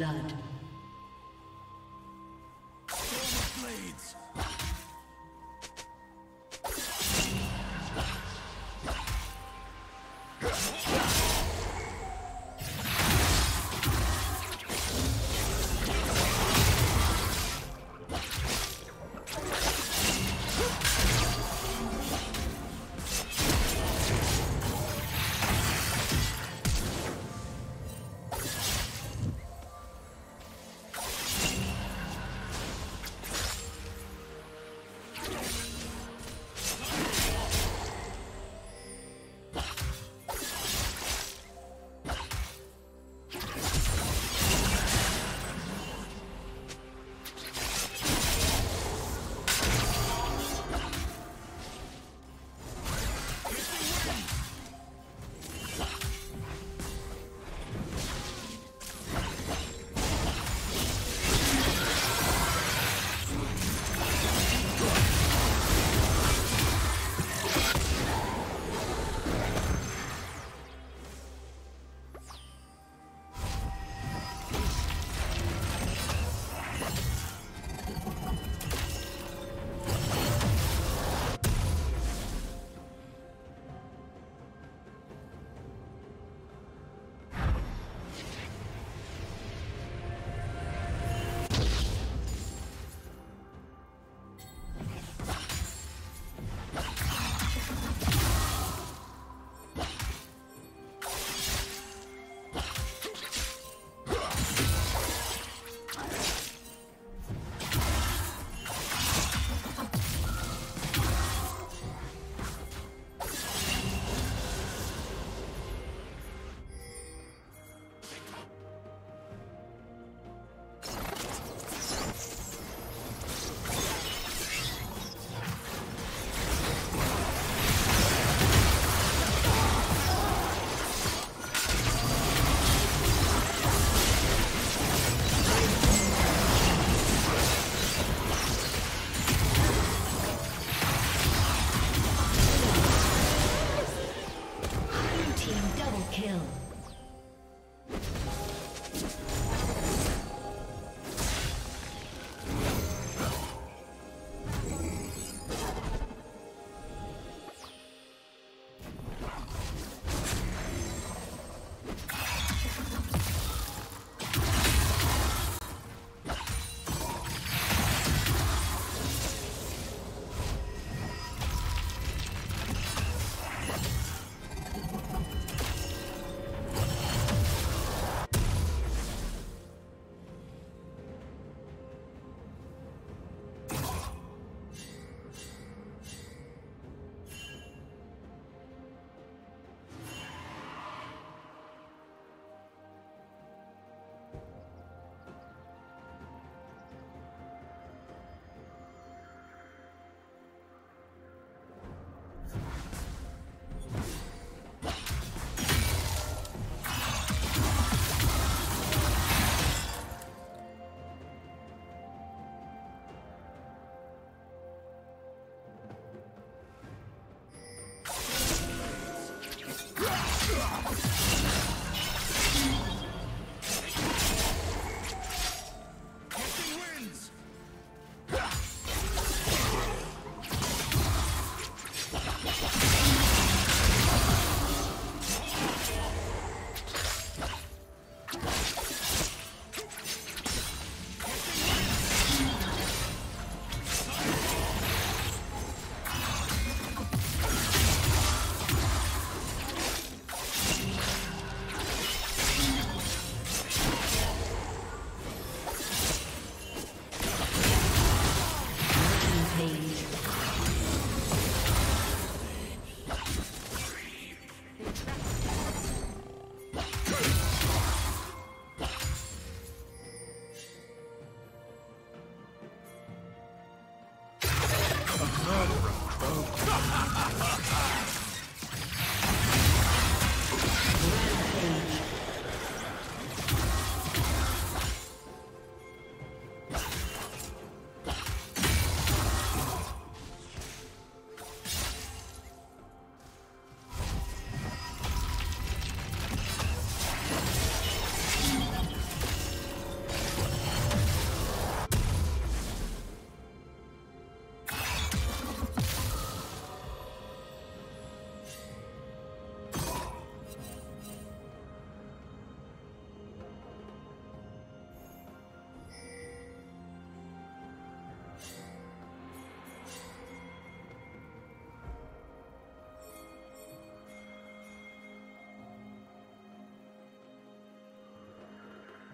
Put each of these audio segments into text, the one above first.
Blood.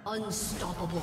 Unstoppable.